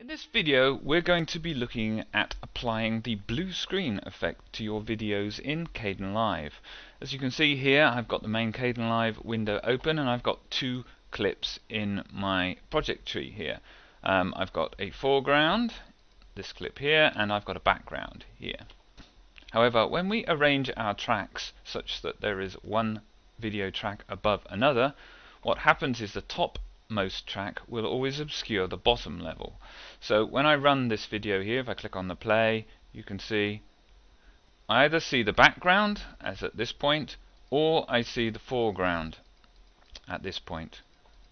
In this video we're going to be looking at applying the blue screen effect to your videos in Kdenlive. As you can see here I've got the main Kdenlive window open and I've got two clips in my project tree here. Um, I've got a foreground, this clip here, and I've got a background here. However, when we arrange our tracks such that there is one video track above another, what happens is the top most track will always obscure the bottom level. So when I run this video here, if I click on the play, you can see I either see the background, as at this point, or I see the foreground at this point.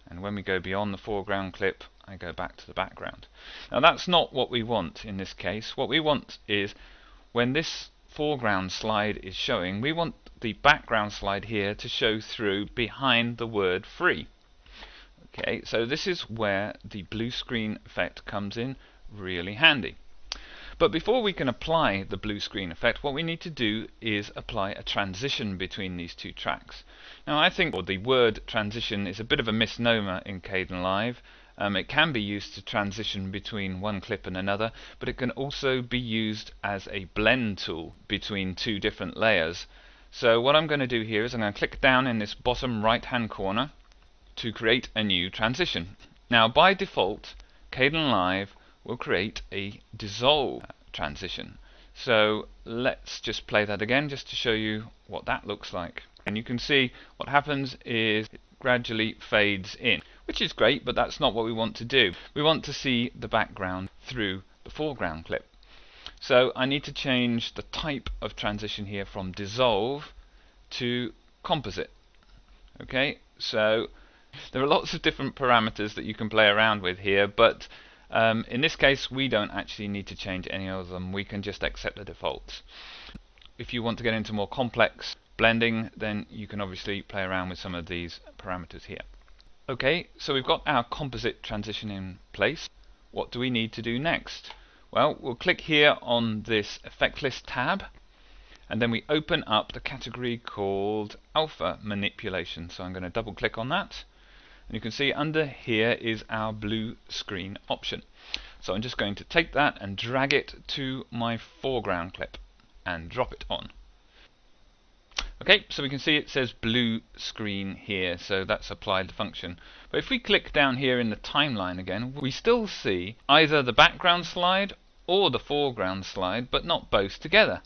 And when we go beyond the foreground clip, I go back to the background. Now that's not what we want in this case. What we want is when this foreground slide is showing, we want the background slide here to show through behind the word free. Okay, so this is where the blue screen effect comes in really handy. But before we can apply the blue screen effect, what we need to do is apply a transition between these two tracks. Now I think the word transition is a bit of a misnomer in Kdenlive. Um, it can be used to transition between one clip and another, but it can also be used as a blend tool between two different layers. So what I'm going to do here is I'm going to click down in this bottom right hand corner to create a new transition. Now by default Kdenlive will create a dissolve transition. So let's just play that again just to show you what that looks like. And you can see what happens is it gradually fades in, which is great, but that's not what we want to do. We want to see the background through the foreground clip. So I need to change the type of transition here from dissolve to composite. Okay, so there are lots of different parameters that you can play around with here, but um, in this case we don't actually need to change any of them, we can just accept the defaults. If you want to get into more complex blending, then you can obviously play around with some of these parameters here. Okay, so we've got our composite transition in place. What do we need to do next? Well, we'll click here on this effect list tab and then we open up the category called alpha manipulation. So I'm going to double click on that and you can see under here is our blue screen option. So I'm just going to take that and drag it to my foreground clip and drop it on. Okay, so we can see it says blue screen here, so that's applied the function. But if we click down here in the timeline again, we still see either the background slide or the foreground slide, but not both together.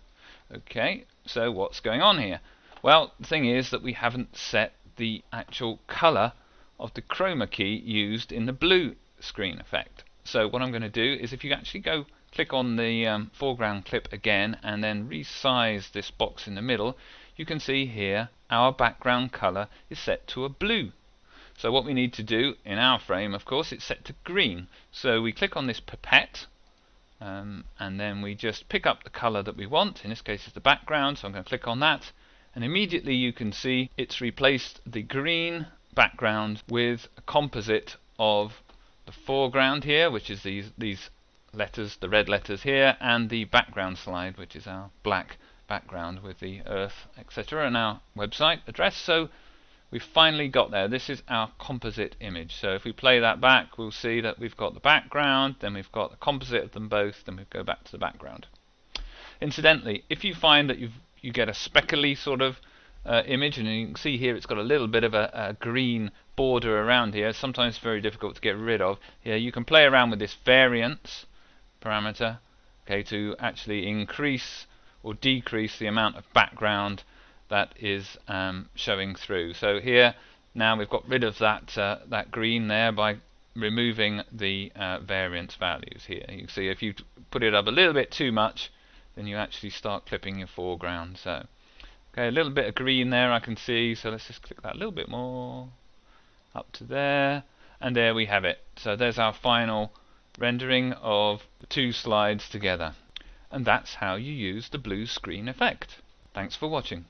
Okay, so what's going on here? Well, the thing is that we haven't set the actual color of the chroma key used in the blue screen effect. So what I'm going to do is if you actually go click on the um, foreground clip again and then resize this box in the middle, you can see here our background color is set to a blue. So what we need to do in our frame, of course, it's set to green. So we click on this pipette um, and then we just pick up the color that we want. In this case, it's the background, so I'm going to click on that. And immediately you can see it's replaced the green background with a composite of the foreground here, which is these these letters, the red letters here, and the background slide, which is our black background with the earth, etc., and our website address. So we've finally got there. This is our composite image. So if we play that back, we'll see that we've got the background, then we've got the composite of them both, then we go back to the background. Incidentally, if you find that you you get a speckly sort of uh, image and you can see here it's got a little bit of a, a, green border around here sometimes very difficult to get rid of. Here you can play around with this variance parameter okay to actually increase or decrease the amount of background that is um, showing through. So here now we've got rid of that uh, that green there by removing the uh, variance values here. You can see if you put it up a little bit too much then you actually start clipping your foreground. So Okay, a little bit of green there I can see, so let's just click that a little bit more up to there, and there we have it. So there's our final rendering of the two slides together. And that's how you use the blue screen effect. Thanks for watching.